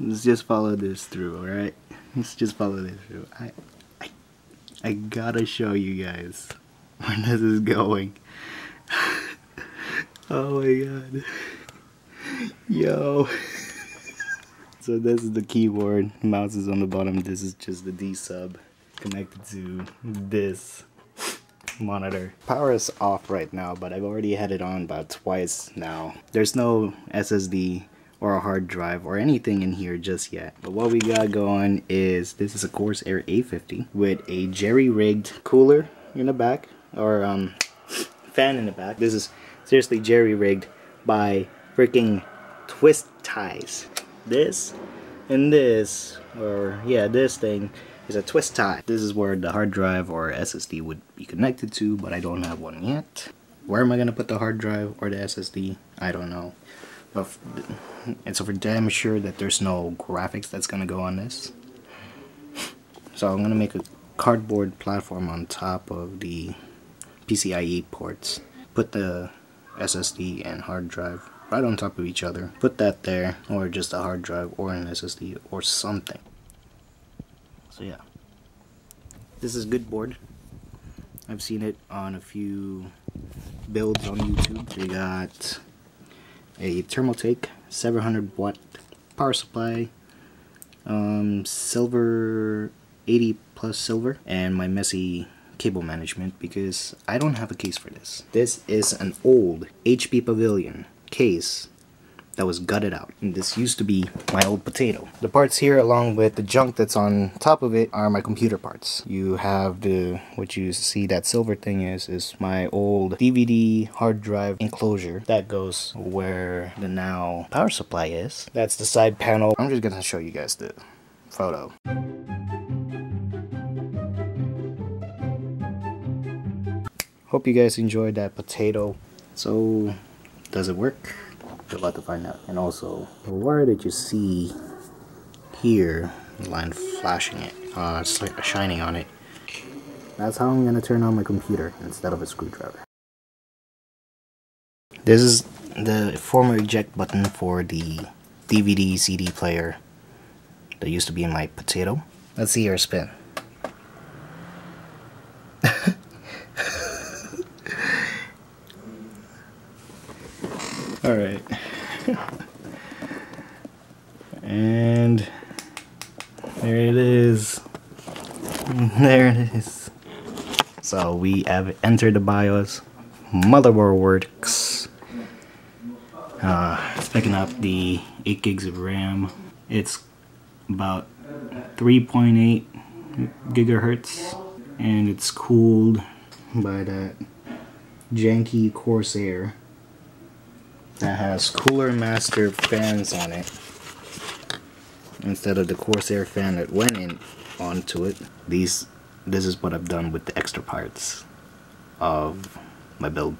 let's just follow this through, alright? Let's just follow this through. I, I, I gotta show you guys where this is going. oh my god. Yo. so this is the keyboard, mouse is on the bottom, this is just the D sub connected to this monitor. Power is off right now, but I've already had it on about twice now. There's no SSD or a hard drive or anything in here just yet. But what we got going is this is a Corsair H50 with a jerry-rigged cooler in the back or um, fan in the back. This is seriously jerry-rigged by freaking twist ties. This and this, or yeah, this thing is a twist tie. This is where the hard drive or SSD would be connected to, but I don't have one yet. Where am I going to put the hard drive or the SSD? I don't know. But and so for damn sure that there's no graphics that's to go on this. So I'm to make a cardboard platform on top of the PCIe ports. Put the SSD and hard drive right on top of each other. Put that there, or just a hard drive, or an SSD, or something. So yeah, this is good board. I've seen it on a few builds on YouTube. They got a Thermaltake 700 watt power supply, um, silver 80 plus silver, and my messy cable management because I don't have a case for this. This is an old HP Pavilion case that was gutted out. And this used to be my old potato. The parts here along with the junk that's on top of it are my computer parts. You have the, what you see that silver thing is, is my old DVD hard drive enclosure. That goes where the now power supply is. That's the side panel. I'm just gonna show you guys the photo. Hope you guys enjoyed that potato. So, does it work? We're about to find out. And also, the wire that you see here, the line flashing it, uh, shining on it, that's how I'm going to turn on my computer instead of a screwdriver. This is the former eject button for the DVD CD player that used to be in my potato. Let's see her spin. Alright. and there it is. There it is. So we have entered the BIOS. Motherboard works. Uh, it's picking up the 8 gigs of RAM. It's about 3.8 gigahertz and it's cooled by that janky Corsair that has Cooler Master fans on it instead of the Corsair fan that went in onto it. These, this is what I've done with the extra parts of my build.